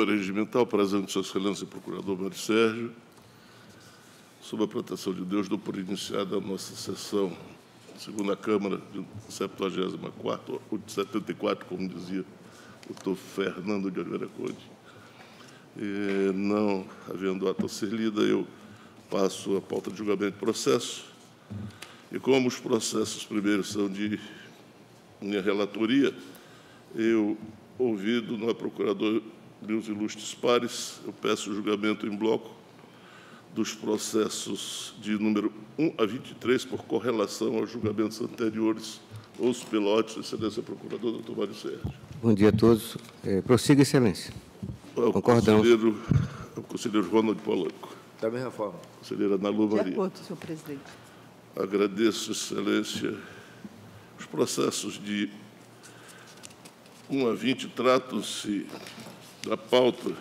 número regimental, presente Sua Excelência Procurador Mário Sérgio, sob a proteção de Deus, dou por iniciada a nossa sessão, segunda Câmara, de 74 ou de 74, como dizia o doutor Fernando de Oliveira Conde. E, não havendo ata a ser lida, eu passo a pauta de julgamento de processo. E como os processos primeiros são de minha relatoria, eu, ouvido no procurador meus ilustres pares, eu peço o julgamento em bloco dos processos de número 1 a 23, por correlação aos julgamentos anteriores, os pilotos, excelência procurador, doutor Mário Sérgio. Bom dia a todos. É, prossiga, excelência. Ao Concordamos. Conselheiro, ao conselheiro Ronald Polanco. Da mesma forma. Conselheira Ana Lu De Maria. acordo, senhor presidente. Agradeço, excelência. Os processos de 1 a 20 tratam-se da pauta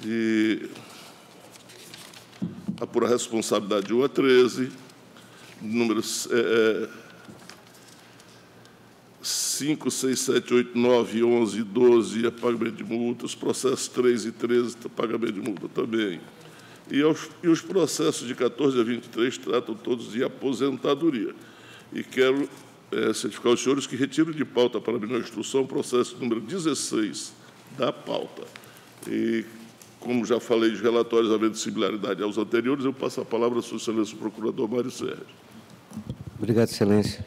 de apura responsabilidade de 1 a 13, números é, 5, 6, 7, 8, 9, 11 e 12 é pagamento de multas, processos 3 e 13 é pagamento de multa também. E, aos- e os processos de 14 a 23 tratam todos de aposentadoria. E quero eh, certificar aos senhores que retiro de pauta para a minha instrução processo número 16 da pauta. E, como já falei de relatórios havendo similaridade aos anteriores, eu passo a palavra à sua excelência o procurador Mário Sérgio. Obrigado, excelência.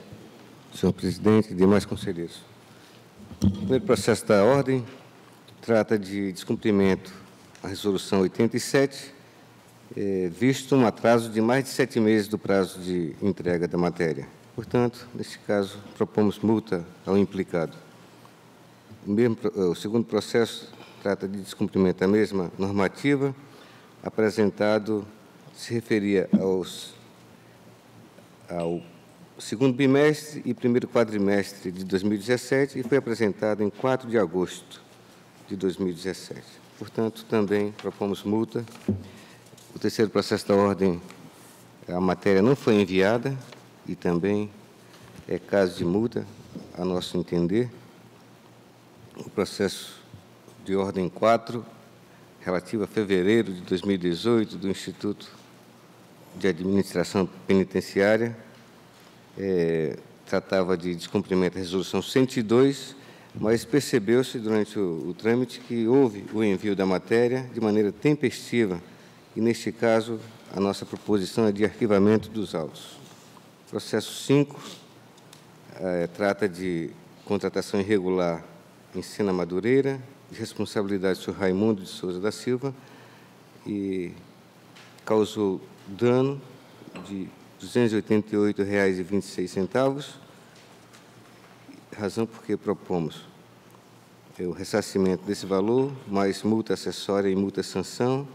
Senhor presidente e demais conselheiros. O primeiro processo da ordem trata de descumprimento à resolução 87, eh, visto um atraso de mais de sete meses do prazo de entrega da matéria. Portanto, neste caso, propomos multa ao implicado. O, mesmo, eh, o segundo processo trata de descumprimento da mesma normativa, apresentado se referia aos ao segundo bimestre e primeiro quadrimestre de 2017 e foi apresentado em 4 de agosto de 2017. Portanto, também propomos multa. O terceiro processo da ordem, a matéria não foi enviada e também é caso de multa, a nosso entender. O processo de ordem 4, relativo a fevereiro de 2018, do Instituto de Administração Penitenciária, eh, tratava de descumprimento da resolução 102, mas percebeu-se durante o, o trâmite que houve o envio da matéria de maneira tempestiva e, neste caso, a nossa proposição é de arquivamento dos autos. Processo 5 eh, trata de contratação irregular em Sena Madureira, de responsabilidade do senhor Raimundo de Souza da Silva, e causou dano de R$ 288,26, razão porque propomos? É, o ressarcimento desse valor, mais multa acessória e multa sanção,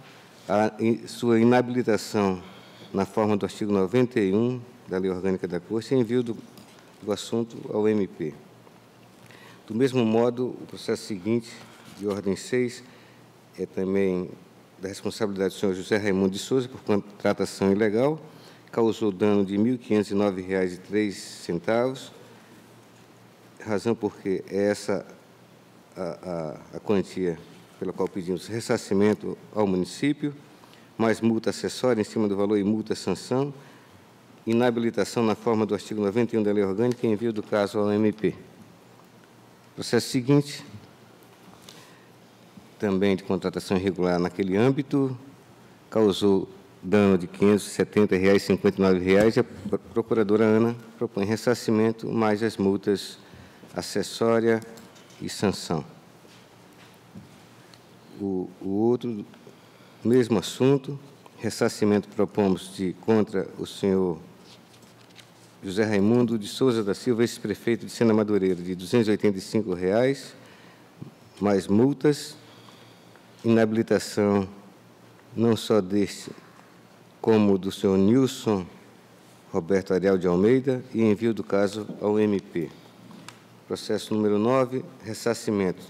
a sua inabilitação na forma do artigo 91 da Lei Orgânica da Corte e envio do, do assunto ao MP. Do mesmo modo, o processo seguinte, de ordem 6, é também da responsabilidade do senhor José Raimundo de Souza por contratação ilegal, causou dano de R$ 1.509,03, razão porque é essa a, a, a quantia pela qual pedimos ressarcimento ao município, mais multa acessória em cima do valor e multa sanção, inabilitação na forma do artigo 91 da Lei Orgânica e envio do caso ao MP. Processo seguinte, também de contratação irregular naquele âmbito, causou dano de R$ 570,59 e a pro- procuradora Ana propõe ressarcimento mais as multas acessória e sanção. O, o outro, mesmo assunto, ressarcimento propomos de contra o senhor José Raimundo de Souza da Silva, ex-prefeito de Sena Madureira, de 285 reais, mais multas, inabilitação não só deste, como do senhor Nilson Roberto Ariel de Almeida e envio do caso ao MP. Processo número 9, ressarcimento.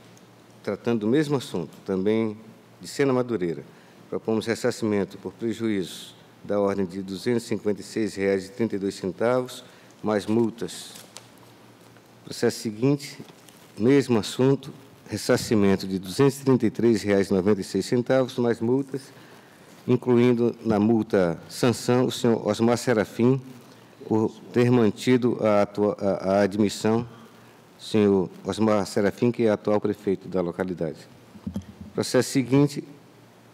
Tratando do mesmo assunto, também de Sena Madureira. Propomos ressarcimento por prejuízos da ordem de R$ 256,32, mais multas. Processo seguinte, mesmo assunto, ressarcimento de R$ 233,96, mais multas, incluindo na multa sanção o senhor Osmar Serafim, por ter mantido a, atua, a, a admissão, senhor Osmar Serafim, que é atual prefeito da localidade. Processo seguinte,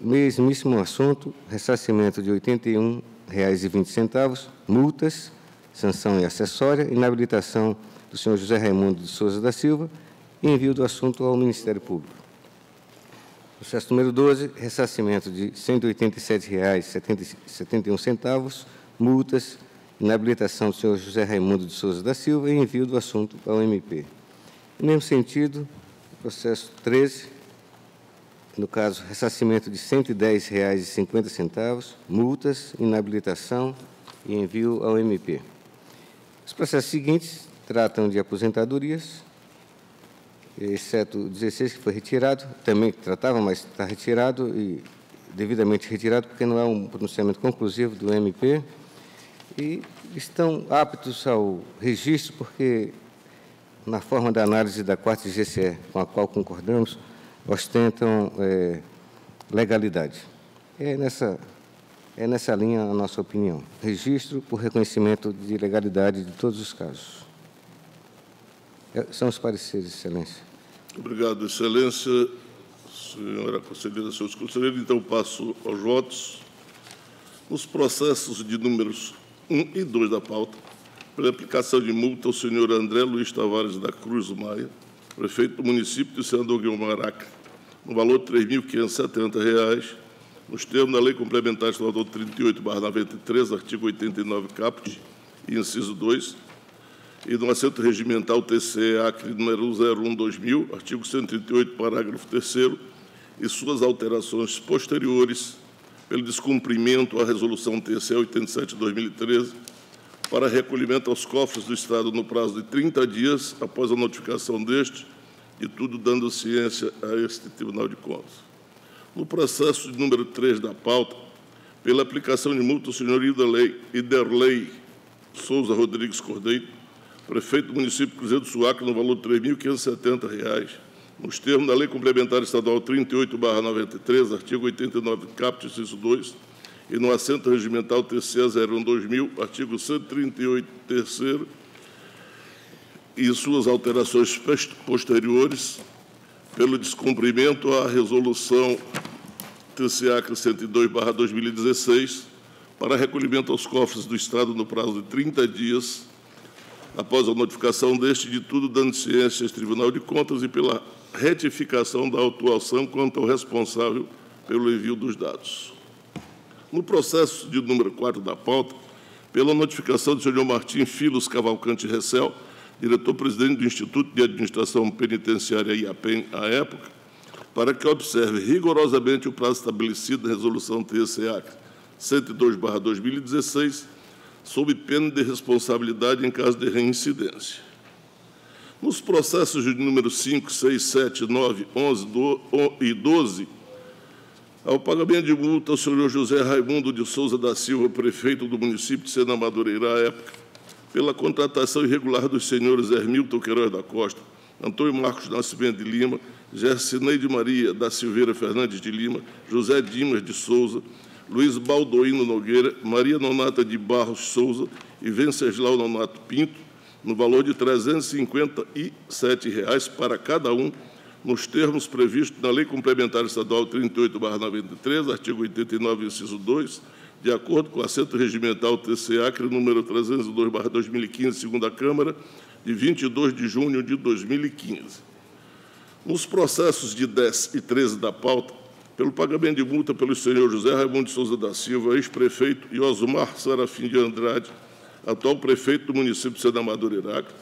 mesmíssimo assunto, ressarcimento de R$ 81,20, multas, sanção e acessória, inabilitação do senhor José Raimundo de Souza da Silva e envio do assunto ao Ministério Público. Processo número 12, ressarcimento de R$ 187,71, multas, inabilitação do senhor José Raimundo de Souza da Silva e envio do assunto ao MP. No mesmo sentido, processo 13, no caso, ressarcimento de R$ 110,50, multas, inabilitação e envio ao MP. Os processos seguintes tratam de aposentadorias, exceto o 16, que foi retirado, também tratava, mas está retirado e devidamente retirado, porque não é um pronunciamento conclusivo do MP, e estão aptos ao registro, porque, na forma da análise da quarta GCE, com a qual concordamos, ostentam é, legalidade. É nessa é nessa linha a nossa opinião. Registro por reconhecimento de legalidade de todos os casos. É, são os pareceres, Excelência. Obrigado, Excelência. Senhora conselheira, senhores conselheiros, então passo aos votos. Nos processos de números 1 e 2 da pauta, pela aplicação de multa ao senhor André Luiz Tavares da Cruz Maia, prefeito do município de Senador Guilherme Araca, no valor de R$ 3.570, nos termos da Lei Complementar Estadual 38, artigo 89, caput, inciso 2, e no assento regimental TCE Acre número 01-2000, artigo 138, parágrafo 3 e suas alterações posteriores, pelo descumprimento à resolução TCE 87-2013, para recolhimento aos cofres do Estado no prazo de 30 dias após a notificação deste, e tudo dando ciência a este Tribunal de Contas. No processo de número 3 da pauta, pela aplicação de multa ao senhor Iderley Souza Rodrigues Cordeiro, prefeito do município de Cruzeiro do Suaque, no valor de R$ 3.570, nos termos da Lei Complementar Estadual 38-93, artigo 89, caput, inciso 2, e no assento regimental TC 01-2000, artigo 138, terceiro, e suas alterações posteriores, pelo descumprimento à resolução TCA 102/2016 para recolhimento aos cofres do Estado no prazo de 30 dias após a notificação deste de tudo dando ciência ao Tribunal de Contas e pela retificação da autuação quanto ao responsável pelo envio dos dados. No processo de número 4 da pauta, pela notificação do senhor Martim Filos Cavalcante Recel, diretor-presidente do Instituto de Administração Penitenciária IAPEN, à época, para que observe rigorosamente o prazo estabelecido na Resolução TCA 102-2016, sob pena de responsabilidade em caso de reincidência. Nos processos de número 5, 6, 7, 9, 11 e 12, ao pagamento de multa ao senhor José Raimundo de Souza da Silva, prefeito do município de Sena Madureira, à época, pela contratação irregular dos senhores Hermilton Queiroz da Costa, Antônio Marcos Nascimento de Lima, Gercineide Maria da Silveira Fernandes de Lima, José Dimas de Souza, Luiz Baldoino Nogueira, Maria Nonata de Barros Souza e Venceslau Nonato Pinto, no valor de 357 reais para cada um, nos termos previstos na Lei Complementar Estadual 38/93, artigo 89, inciso 2, de acordo com o assento regimental TCACRE número 302/2015, segunda Câmara, de 22 de junho de 2015. Nos processos de 10 e 13 da pauta, pelo pagamento de multa pelo senhor José Raimundo Souza da Silva, ex-prefeito, e Osmar Sarafim de Andrade, atual prefeito do município de Sedamador Iraque,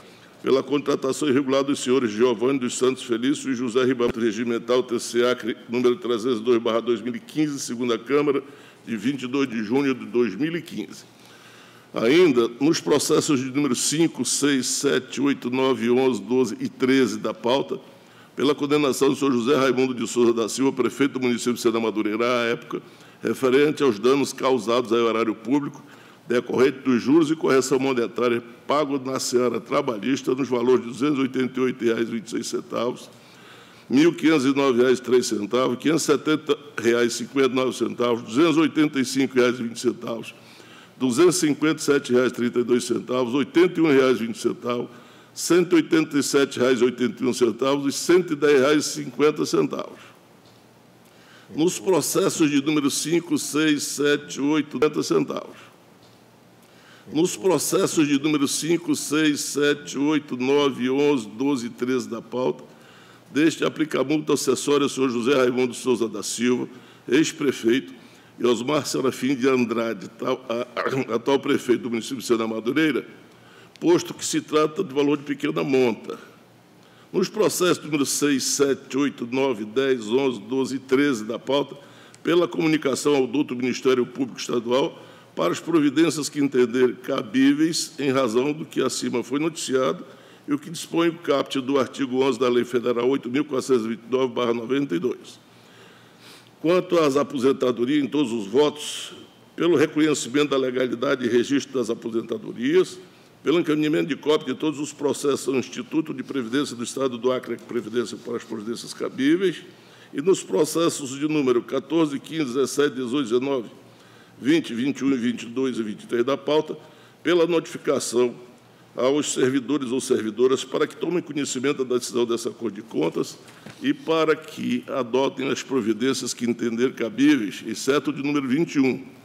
pela contratação irregular dos senhores Giovanni dos Santos Felício e José Ribato Regimental TCA, número 302/2015, segunda Câmara, de 22 de junho de 2015. Ainda nos processos de número 5, 6, 7, 8, 9, 11, 12 e 13 da pauta, pela condenação do senhor José Raimundo de Souza da Silva, prefeito do município de Seda Madureira, à época, referente aos danos causados ao erário público, decorrente dos juros e correção monetária pagos na seara trabalhista nos valores de R$ 288,26, R$ 1.509,03, R$ 570,59, R$ 285,20, R$ 257,32, R$ 81,20, R$ 187,81 e R$ 110,50. Nos processos de número 5, 6, 7, 8, 90 centavos. Nos processos de número 5, 6, 7, 8, 9, 11, 12 e 13 da pauta, deste aplica multa acessória ao senhor José Raimundo Souza da Silva, ex-prefeito, e Osmar Serafim de Andrade, atual prefeito do município de Sena Madureira, posto que se trata de valor de pequena monta. Nos processos número 6, 7, 8, 9, 10, 11, 12 e 13 da pauta, pela comunicação ao douto Ministério Público Estadual, para as providências que entender cabíveis em razão do que acima foi noticiado e o que dispõe o caput do artigo 11 da Lei Federal 8.429-92. Quanto às aposentadorias, em todos os votos, pelo reconhecimento da legalidade e registro das aposentadorias, pelo encaminhamento de cópia de todos os processos ao Instituto de Previdência do Estado do Acre, Previdência para as providências cabíveis, e nos processos de número 14, 15, 17, 18, 19, 20, 21, 22 e 23 da pauta, pela notificação aos servidores ou servidoras para que tomem conhecimento da decisão dessa Cor de Contas e para que adotem as providências que entender cabíveis, exceto de número 21.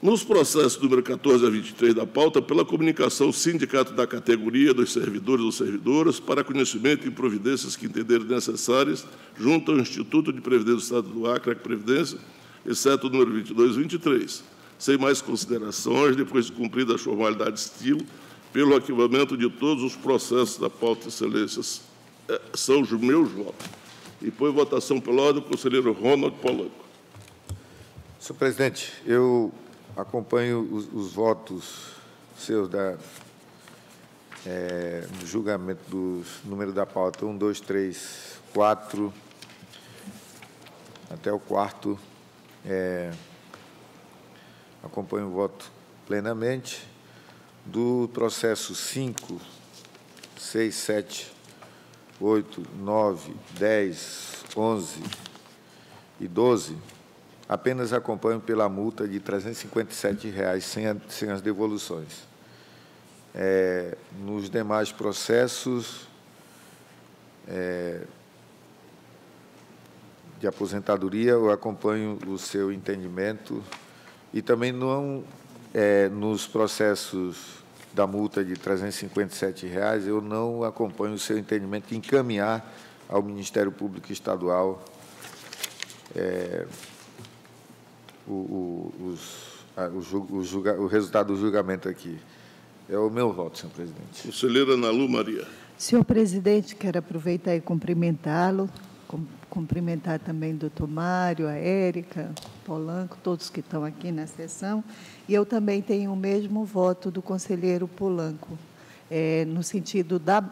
Nos processos número 14 a 23 da pauta, pela comunicação sindicato da categoria dos servidores ou servidoras para conhecimento e providências que entenderem necessárias junto ao Instituto de Previdência do Estado do Acre, a Previdência, exceto o número 22 e 23. Sem mais considerações, depois de cumprida a formalidade de estilo, pelo arquivamento de todos os processos da pauta, excelências, é, são os meus votos. E põe votação pela ordem o conselheiro Ronald Polanco. Senhor presidente, eu acompanho os, os votos seus da, é, no julgamento do número da pauta 1, 2, 3, 4, até o quarto. É, acompanho o voto plenamente do processo 5, 6, 7, 8, 9, 10, 11 e 12, apenas acompanho pela multa de 357 reais, sem, a, sem as devoluções. É, nos demais processos é, de aposentadoria, eu acompanho o seu entendimento e também não é, nos processos da multa de 357 reais, eu não acompanho o seu entendimento de encaminhar ao Ministério Público Estadual é, o, o, os, a, o, julga, o, resultado do julgamento aqui. É o meu voto, senhor presidente. Conselheira Nalu Maria. Senhor presidente, quero aproveitar e cumprimentá-lo, cumprimentar também o doutor Mário, a Érica, Polanco, todos que estão aqui na sessão. E eu também tenho o mesmo voto do conselheiro Polanco, é, no sentido da,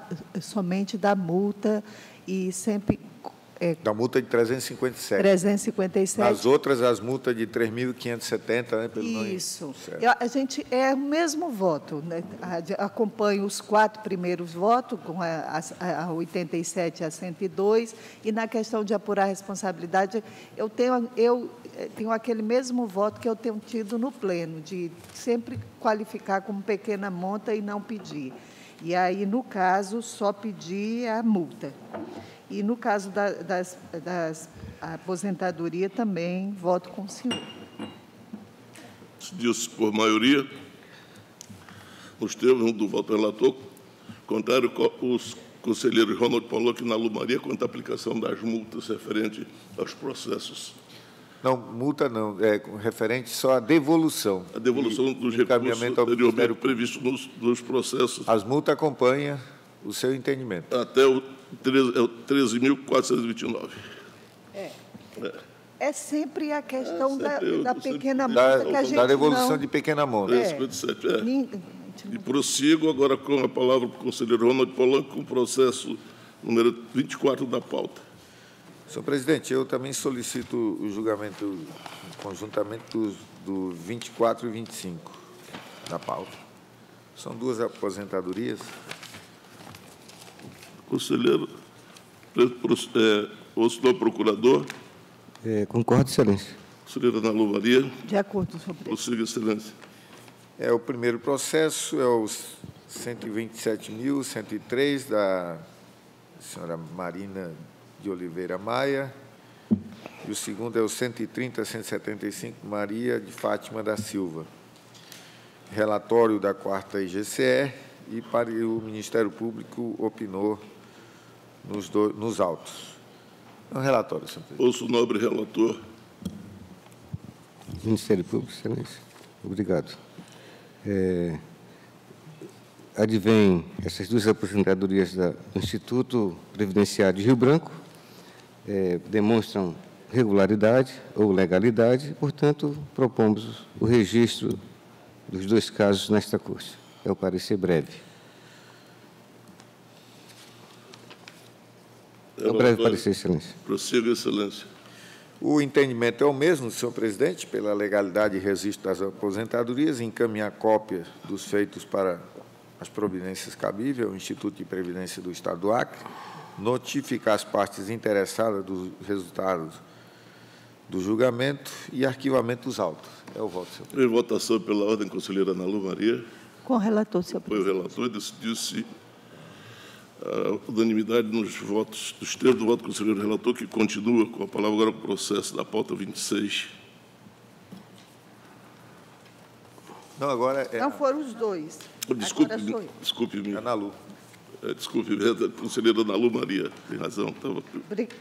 somente da multa e sempre é, da multa de 357. 357. As outras, as multas de 3.570, né? Pelo Isso. Eu, a gente é o mesmo voto. Né? Acompanho os quatro primeiros votos, com a, a, a 87 a 102, e na questão de apurar a responsabilidade, eu tenho, eu eh, tenho aquele mesmo voto que eu tenho tido no pleno, de sempre qualificar como pequena monta e não pedir. E aí, no caso, só pedir a multa. E no caso da, das, das aposentadoria também voto com o senhor. Diz por maioria, nos termos do voto relator, contrário os conselheiros Ronald Pollock e Nalu Maria quanto à aplicação das multas referentes aos processos. Não, multa não, é referente só à devolução. A devolução dos recursos anteriormente previstos nos, nos processos. As multas acompanham o seu entendimento. Até o 13.429. É. é. É sempre a questão é, sempre da, da pequena monta que a gente Da devolução não... de pequena monta. É. 57, é. E prossigo agora com a palavra para o conselheiro Ronald Polanco, com o processo número 24 da pauta. Senhor presidente, eu também solicito o julgamento conjuntamente do, do 24 e 25 da pauta. São duas aposentadorias Conselheiro É, o senhor procurador. É, concordo, excelência. Conselheira Ana Lu Maria. De acordo, senhor presidente. Prossiga, excelência. É, o primeiro processo é o 127.103 da senhora Marina de Oliveira Maia. E o segundo é o 130.175, Maria de Fátima da Silva. Relatório da quarta IGCE e para o Ministério Público opinou nos, do, nos autos. É um relatório, senhor presidente. Ouço o nobre relator. Ministério Público, excelência. Obrigado. É, advém essas duas aposentadorias do Instituto Previdenciário de Rio Branco, é, demonstram regularidade ou legalidade, portanto, propomos o registro dos dois casos nesta Corte. É o parecer breve. É um breve parecer, excelência. Prossiga, excelência. O entendimento é o mesmo, senhor presidente, pela legalidade e registro das aposentadorias, encaminhar cópia dos feitos para as providências cabíveis ao Instituto de Previdência do Estado do Acre, notificar as partes interessadas dos resultados do julgamento e arquivamento dos autos. É o voto, senhor presidente. Em votação pela ordem, conselheira Ana Lu Maria. Com o relator, senhor presidente. Foi o relator e decidiu-se a unanimidade nos votos, dos termos do voto do conselheiro relator, que continua com a palavra agora o processo da pauta 26. Não, agora é... Não foram os dois. Desculpe, desculpe-me. Ana Lu. É, desculpe, conselheira Ana Lu Maria, tem razão. Estava... Obrigada,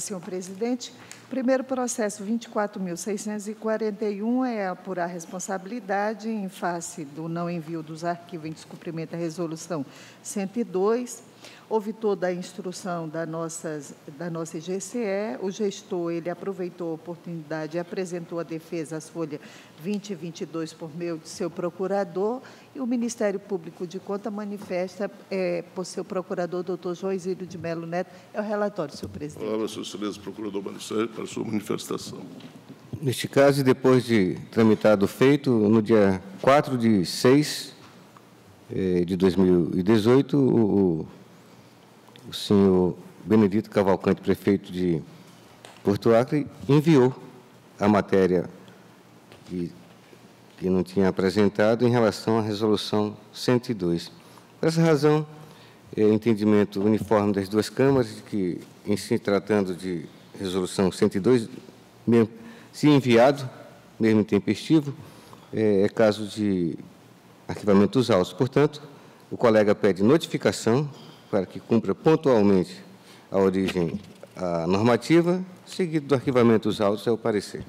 senhor presidente. Primeiro processo, 24.641, é apurar responsabilidade em face do não envio dos arquivos em descumprimento da resolução 102 Houve toda a instrução da, nossas, da nossa IGCE, o gestor ele aproveitou a oportunidade e apresentou a defesa às folhas 20 e 22 por meio de seu procurador, e o Ministério Público de Conta manifesta é, por seu procurador, doutor Joisílio de Melo Neto. É o relatório, senhor presidente. Palavra, senhor excelência, procurador Maricélio, para a sua manifestação. Neste caso, depois de tramitado feito, no dia 4 de 6 eh, de 2018, o o senhor Benedito Cavalcante, prefeito de Porto Acre, enviou a matéria que, que não tinha apresentado em relação à resolução 102. Por essa razão, é entendimento uniforme das duas câmaras, de que, em se tratando de resolução 102, mesmo, se enviado, mesmo intempestivo, é, é caso de arquivamento dos autos. Portanto, o colega pede notificação para que cumpra pontualmente a origem a normativa, seguido do arquivamento dos autos, é o parecer.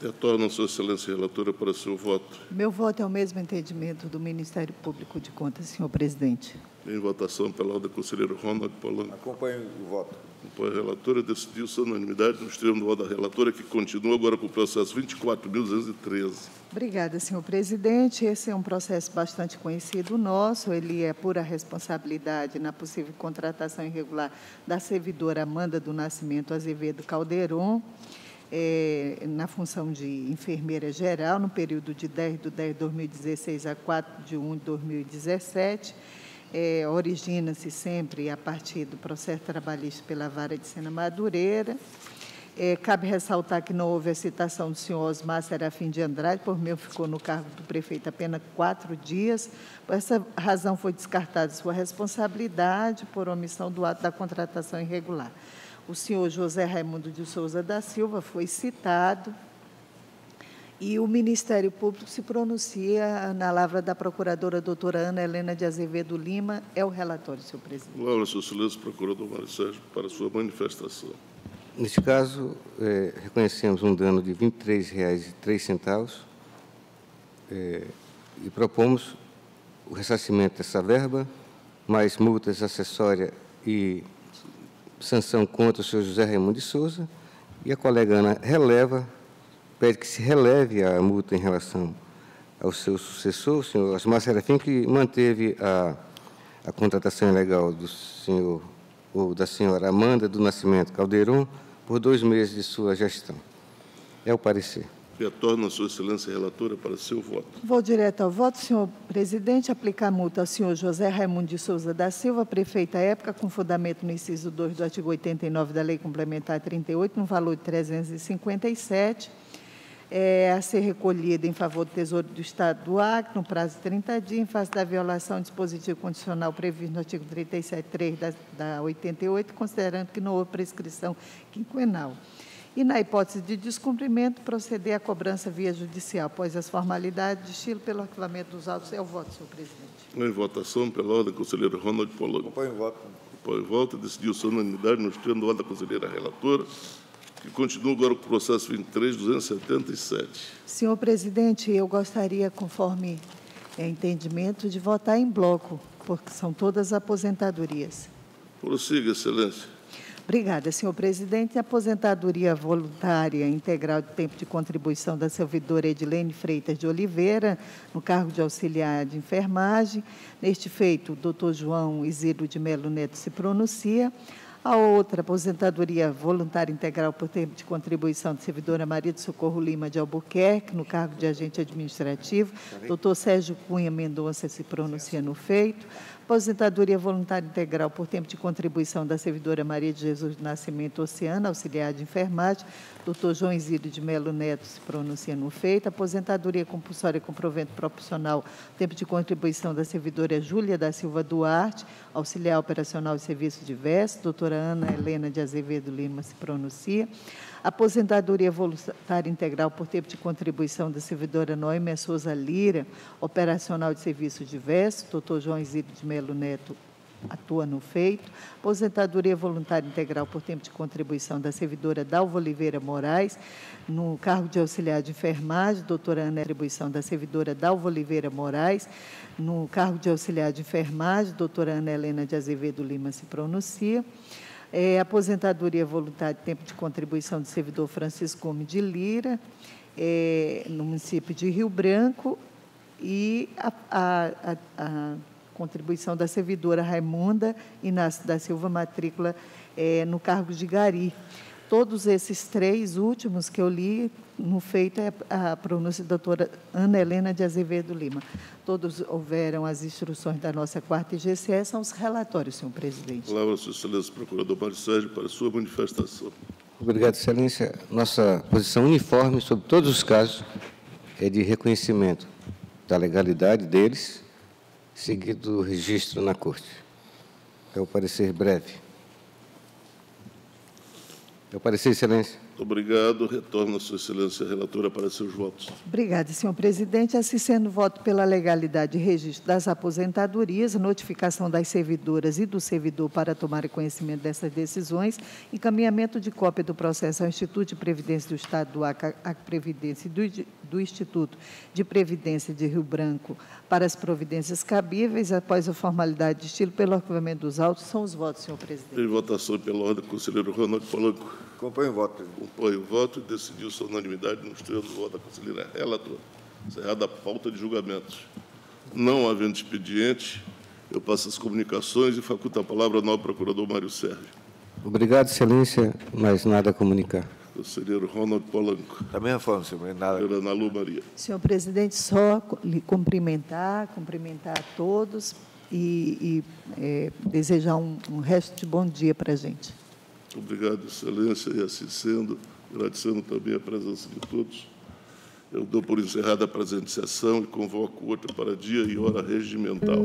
Retorna, Sua Excelência Relatora, para seu voto. Meu voto é o mesmo entendimento do Ministério Público de Contas, senhor presidente. Em votação pela ordem do conselheiro Ronald Polanco. Acompanho o voto. A relatora decidiu sua unanimidade nos termos do voto da relatora, que continua agora com o processo 24.213. Obrigada, senhor presidente. Esse é um processo bastante conhecido nosso. Ele é pura responsabilidade na possível contratação irregular da servidora Amanda do Nascimento Azevedo Calderon, é, na função de enfermeira geral, no período de 10 de 10 de 2016 a 4 de 1 de 2017 é, origina-se sempre a partir do processo trabalhista pela vara de Sena Madureira. É, cabe ressaltar que não houve a citação do senhor Osmar Serafim de Andrade, por mim ficou no cargo do prefeito apenas quatro dias. Por essa razão foi descartada sua responsabilidade por omissão do ato da contratação irregular. O senhor José Raimundo de Souza da Silva foi citado, e o Ministério Público se pronuncia na lavra da procuradora doutora Ana Helena de Azevedo Lima. É o relatório, senhor presidente. Palavra, seu silêncio, procurador Mário Sérgio, para sua manifestação. Neste caso, é, reconhecemos um dano de R$ 23,03 é, e propomos o ressarcimento dessa verba, mais multas acessórias e sanção contra o senhor José Raimundo de Souza, e a colega Ana releva pede que se releve a multa em relação ao seu sucessor, o senhor Osmar Serafim, que manteve a, a contratação ilegal do senhor ou da senhora Amanda do Nascimento Caldeirão por dois meses de sua gestão. É o parecer. Retorno a Sua Excelência Relatora para seu voto. Vou direto ao voto, senhor presidente. Aplicar multa ao senhor José Raimundo de Souza da Silva, prefeito à época, com fundamento no inciso 2 do artigo 89 da Lei Complementar 38, no valor de 357, é, a ser recolhida em favor do Tesouro do Estado do Acre, no prazo de 30 dias, em face da violação do dispositivo condicional previsto no artigo 37.3 da, da 88, considerando que não houve prescrição quinquenal e, na hipótese de descumprimento, proceder à cobrança via judicial, após as formalidades de estilo pelo arquivamento dos autos. É o voto, senhor presidente. Em votação, pela ordem, conselheiro Ronald Polanco. Acompanho o voto. Acompanho o voto. Decidiu sua unanimidade, nos termos da ordem da conselheira relatora, que continua agora com o processo 23.277. Senhor presidente, eu gostaria, conforme é entendimento, de votar em bloco, porque são todas aposentadorias. Prossiga, excelência. Obrigada, senhor presidente. A aposentadoria voluntária integral de tempo de contribuição da servidora Edilene Freitas de Oliveira, no cargo de auxiliar de enfermagem. Neste feito, o doutor João Isidro de Melo Neto se pronuncia. A outra, aposentadoria voluntária integral por tempo de contribuição da servidora Maria do Socorro Lima de Albuquerque, no cargo de agente administrativo. Doutor Sérgio Cunha Mendonça se pronuncia no feito aposentadoria voluntária integral por tempo de contribuição da servidora Maria de Jesus do Nascimento Oceana, auxiliar de enfermagem, doutor João Isidro de Melo Neto se pronuncia no feito, aposentadoria compulsória com provento proporcional, tempo de contribuição da servidora Júlia da Silva Duarte, auxiliar operacional de serviços diversos, doutora Ana Helena de Azevedo Lima se pronuncia, Aposentadoria voluntária integral por tempo de contribuição da servidora Noêmia Souza Lira, operacional de serviço diverso, doutor João Isidro de Melo Neto atua no feito. Aposentadoria voluntária integral por tempo de contribuição da servidora Dalva Oliveira Moraes, no cargo de auxiliar de enfermagem, doutora Ana, contribuição da servidora Dalva Oliveira Moraes, no cargo de auxiliar de enfermagem, doutora Ana Helena de Azevedo Lima se pronuncia. É, aposentadoria voluntária de tempo de contribuição do servidor Francisco Gomes de Lira, é, no município de Rio Branco, e a, a, a contribuição da servidora Raimunda Inácio da Silva Matrícula é, no cargo de Gari. Todos esses três últimos que eu li, no feito é a pronúncia da doutora Ana Helena de Azevedo Lima. Todos houveram as instruções da nossa quarta IGCE, são os relatórios, senhor presidente. Palavra, Sua Excelência, Procurador Mário Sérgio, para a sua manifestação. Obrigado, Excelência. Nossa posição uniforme sobre todos os casos é de reconhecimento da legalidade deles, seguido o registro na Corte. É o parecer breve. O parecer, Excelência. Muito obrigado. Retorno a Sua Excelência Relatora para seus votos. Obrigada, senhor presidente. Assim sendo voto pela legalidade e registro das aposentadorias, notificação das servidoras e do servidor para tomar conhecimento dessas decisões, encaminhamento de cópia do processo ao Instituto de Previdência do Estado do Acre, Previdência e do, do Instituto de Previdência de Rio Branco para as providências cabíveis, após a formalidade de estilo pelo arquivamento dos autos, são os votos, senhor presidente. Em votação pela ordem, conselheiro Ronaldo Polanco. Acompanho o voto, presidente. Acompanho o voto e decidiu sua unanimidade nos termos do voto da conselheira relatora. Encerrada a pauta de julgamentos. Não havendo expediente, eu passo as comunicações e faculto a palavra ao novo procurador Mário Sérgio. Obrigado, Excelência. Mais nada a comunicar. Conselheiro Ronald Polanco. Da mesma forma, senhor, nada. Senhora Ana Lu Maria. Senhor presidente, só lhe cumprimentar, cumprimentar a todos e, e é, desejar um, um resto de bom dia para a gente. Obrigado, Excelência, e assim sendo, agradecendo também a presença de todos. Eu dou por encerrada a presente sessão e convoco outra para dia e hora regimental.